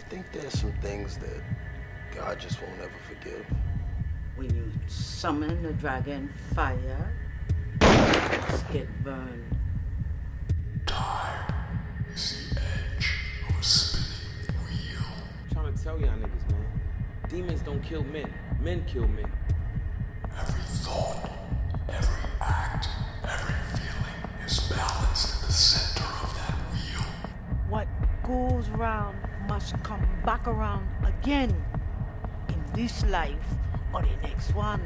you think there's some things that God just won't ever forgive? When you summon the dragon fire, get burned. Time is the edge of a spinning wheel. I'm trying to tell y'all niggas, man. Demons don't kill men. Men kill men. Every thought, every act, every feeling is balanced at the center of that wheel. What goes round must come back around again in this life or the next one.